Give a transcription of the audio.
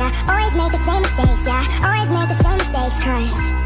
yeah Always make the same mistakes, yeah. Always make the same mistakes, cause